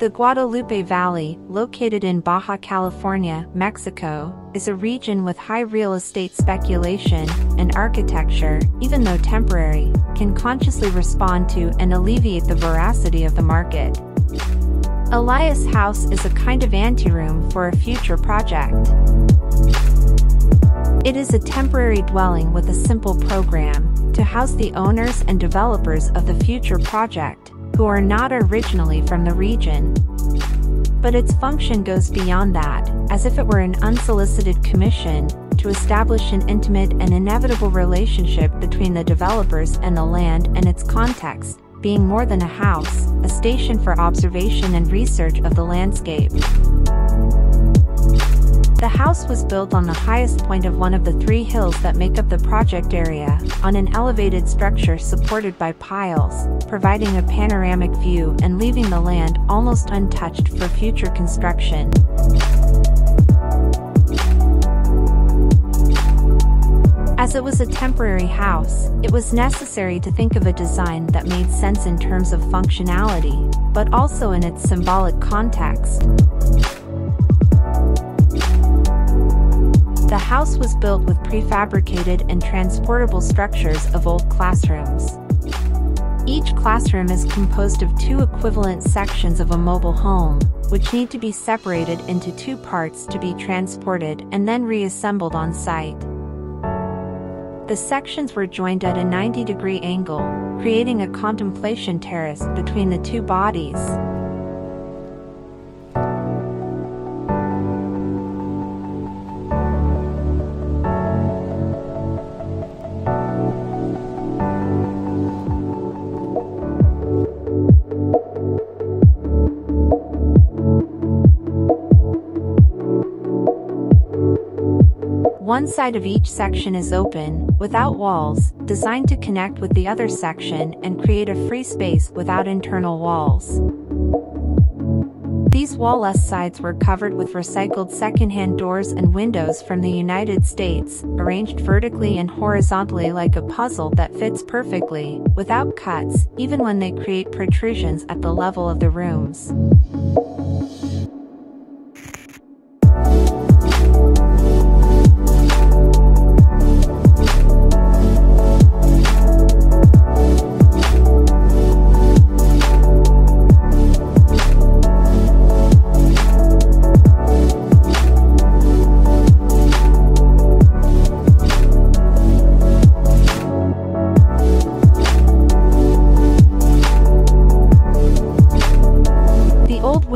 The Guadalupe Valley, located in Baja California, Mexico, is a region with high real estate speculation, and architecture, even though temporary, can consciously respond to and alleviate the voracity of the market. Elias House is a kind of anteroom for a future project. It is a temporary dwelling with a simple program to house the owners and developers of the future project who are not originally from the region. But its function goes beyond that, as if it were an unsolicited commission, to establish an intimate and inevitable relationship between the developers and the land and its context, being more than a house, a station for observation and research of the landscape. The house was built on the highest point of one of the three hills that make up the project area, on an elevated structure supported by piles, providing a panoramic view and leaving the land almost untouched for future construction. As it was a temporary house, it was necessary to think of a design that made sense in terms of functionality, but also in its symbolic context. The house was built with prefabricated and transportable structures of old classrooms. Each classroom is composed of two equivalent sections of a mobile home, which need to be separated into two parts to be transported and then reassembled on site. The sections were joined at a 90 degree angle, creating a contemplation terrace between the two bodies. One side of each section is open, without walls, designed to connect with the other section and create a free space without internal walls. These wall-less sides were covered with recycled second-hand doors and windows from the United States, arranged vertically and horizontally like a puzzle that fits perfectly, without cuts, even when they create protrusions at the level of the rooms.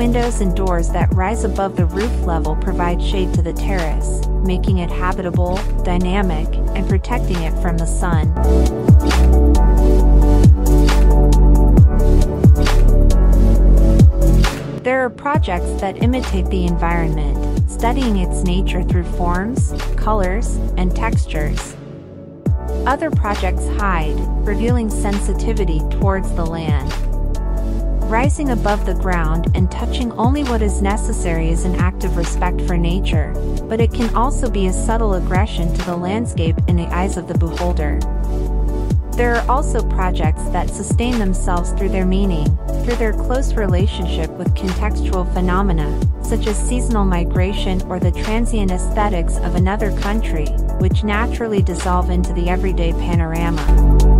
Windows and doors that rise above the roof level provide shade to the terrace, making it habitable, dynamic, and protecting it from the sun. There are projects that imitate the environment, studying its nature through forms, colors, and textures. Other projects hide, revealing sensitivity towards the land. Rising above the ground and touching only what is necessary is an act of respect for nature, but it can also be a subtle aggression to the landscape in the eyes of the beholder. There are also projects that sustain themselves through their meaning, through their close relationship with contextual phenomena, such as seasonal migration or the transient aesthetics of another country, which naturally dissolve into the everyday panorama.